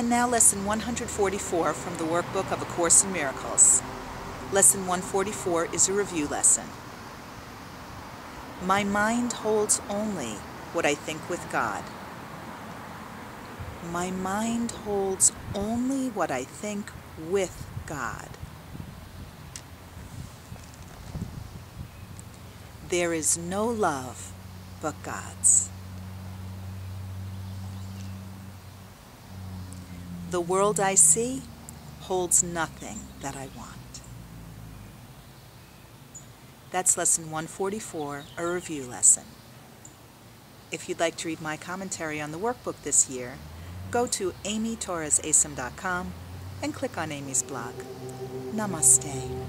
And now lesson 144 from the workbook of A Course in Miracles. Lesson 144 is a review lesson. My mind holds only what I think with God. My mind holds only what I think with God. There is no love but God's. The world I see holds nothing that I want. That's lesson 144, a review lesson. If you'd like to read my commentary on the workbook this year, go to amytorresacim.com and click on Amy's blog. Namaste.